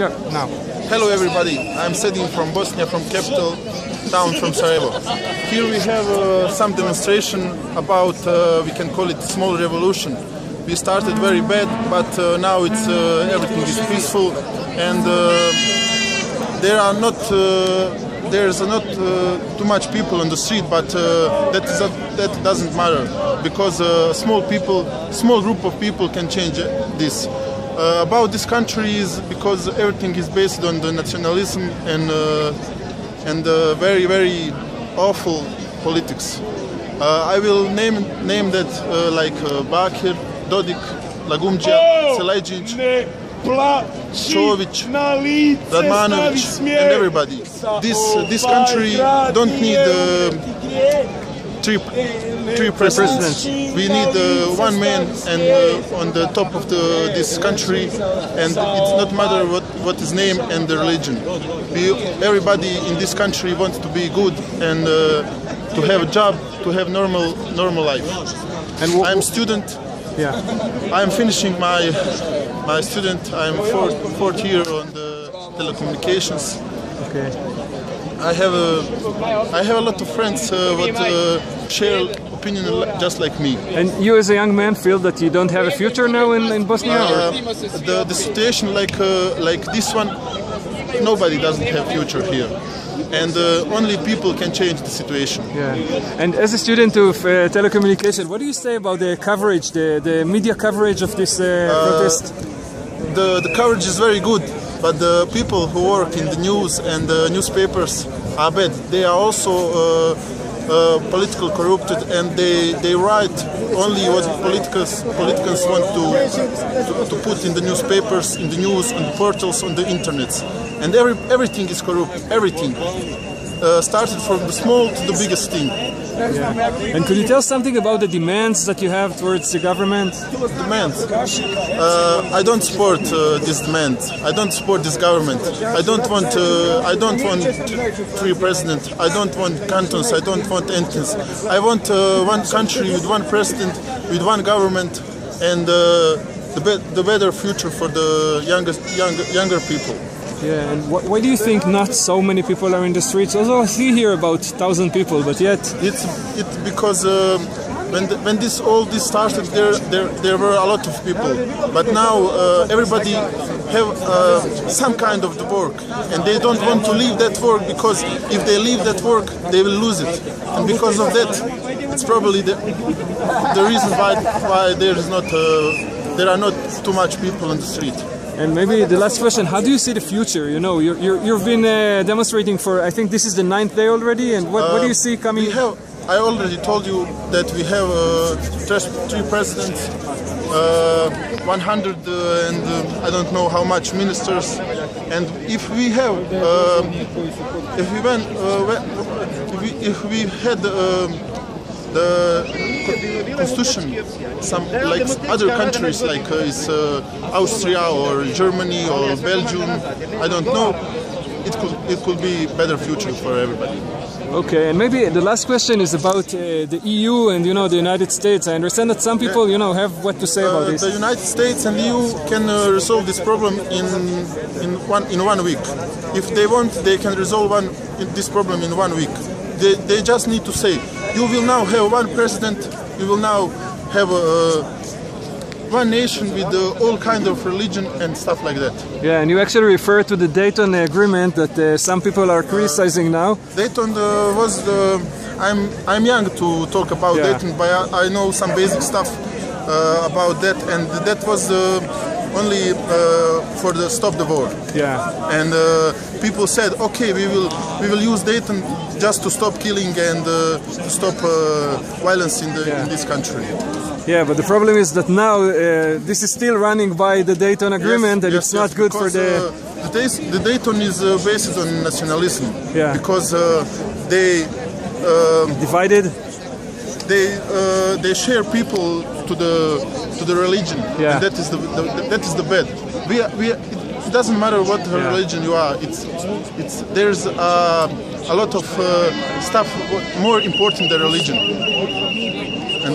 Yeah, now. Hello everybody, I'm Sedin from Bosnia, from capital town from Sarajevo. Here we have uh, some demonstration about, uh, we can call it small revolution. We started very bad, but uh, now it's uh, everything is peaceful and uh, there are not uh, there's not too much people on the street, but that is not, that doesn't matter because small people, small group of people can change this. Uh, about this country is because everything is based on the nationalism and uh, and uh, very very awful politics. I will name name that like Bakir, Dodik, Lagumdžija, oh, Silajdžić, Čović, Radmanović, and everybody. This this country don't need three three presidents. We need uh, one man and uh, on the top of the, this country, and it's not matter what what his name and the religion. We, everybody in this country wants to be good and uh, to have a job, to have normal normal life. And I'm student. Yeah. I'm finishing my my student. I'm fourth fourth year on the telecommunications. Okay. I have a I have a lot of friends uh, what uh, share opinion just like me. And you, as a young man, feel that you don't have a future now in, in Bosnia? Uh, the the situation like uh, like this one, nobody doesn't have future here. And uh, only people can change the situation. Yeah. And as a student of uh, telecommunication, what do you say about the coverage, the, the media coverage of this protest? The, the coverage is very good but the people who work in the news and the newspapers are bad. They are also uh, uh, political corrupted and they, they write only what politicals, politicians want to, to, to, put in the newspapers, in the news, on the portals, on the internet. And every, everything is corrupt, everything uh, started from the small to the biggest thing. Yeah. And could you tell something about the demands that you have towards the government? Demands? Uh, I don't support uh, this demand. I don't support this government. I don't want. Uh, I don't want three president. I don't want cantons. I don't want entities. I want uh, one country with one president, with one government, and uh, the, be the better future for the youngest, younger, younger people. Yeah, and wh why do you think not so many people are in the streets? Although I see here about thousand people, but yet it's it's because uh, when the, when this all this started, there there there were a lot of people, but now uh, everybody have uh, some kind of the work, and they don't want to leave that work because if they leave that work, they will lose it, and because of that, it's probably the the reason why why there is not uh, there are not too much people on the street. And maybe the last question: How do you see the future? You know, you have been uh, demonstrating for I think this is the ninth day already. And what, uh, what do you see coming? We have. I already told you that we have uh, three presidents, uh, 100 uh, and uh, I don't know how much ministers. And if we have, um, if we went, if we, if we had um, the constitution, some like other countries like uh, uh, Austria or Germany or Belgium, I don't know. It could it could be better future for everybody. Okay, and maybe the last question is about uh, the EU and you know the United States. I understand that some people you know have what to say about uh, this. The United States and the EU can uh, resolve this problem in in one in one week. If they want, they can resolve one this problem in one week. They, they just need to say you will now have one president, you will now have a, one nation with uh, all kind of religion and stuff like that. Yeah, and you actually refer to the Dayton Agreement that uh, some people are criticizing uh, now. Dayton uh, was the. I'm I'm young to talk about yeah. Dayton, but I, I, know some basic stuff uh, about that, and that was only uh, for the stop the war. Yeah. And uh, people said, okay, we will we will use Dayton just to stop killing and uh, to stop uh, violence in, the, yeah. in this country. Yeah, but the problem is that now uh, this is still running by the Dayton Agreement, yes, and yes, it's not good because, for the. Uh, the, the Dayton is based on nationalism. Yeah. Because they. Divided they uh, they share people to the to the religion. Yeah. And that is the, the, that is the bad. We we it doesn't matter what yeah. religion you are. It's it's there's uh, a lot of uh, stuff more important than religion, and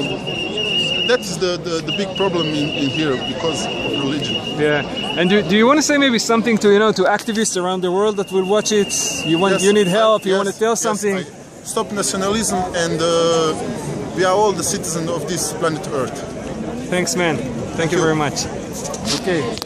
that is the, the, the big problem in, in here because of religion. Yeah. And do, do you want to say maybe something to you know to activists around the world that will watch it? You want Yes, you need I- help. you yes, want to tell yes, something. I- stop nationalism, and uh, we are all the citizens of this planet Earth. Thanks, man. Thank you very much. Okay.